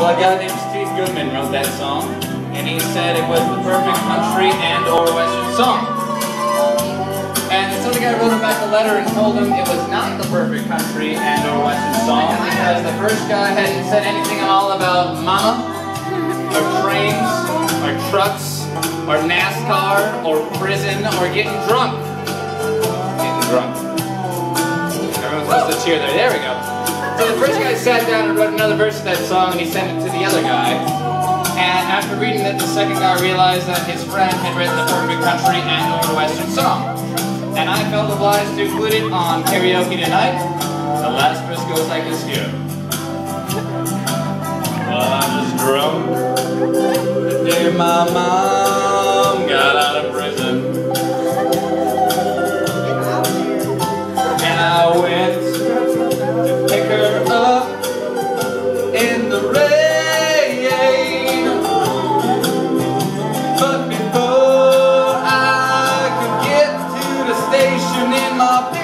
Well, a guy named Steve Goodman wrote that song, and he said it was the perfect country and or western song. And so the guy wrote him back a letter and told him it was not the perfect country and or western song because the first guy hadn't said anything at all about mama, or trains, or trucks, or NASCAR, or prison, or getting drunk. Getting drunk. Everyone's supposed to cheer there. There we go. So the first guy sat down and wrote another verse of that song and he sent it to the other guy. And after reading it, the second guy realized that his friend had written the perfect country and or western song. And I felt obliged to include it on karaoke tonight. The last verse goes like this here. Well, I'm just drunk. The day my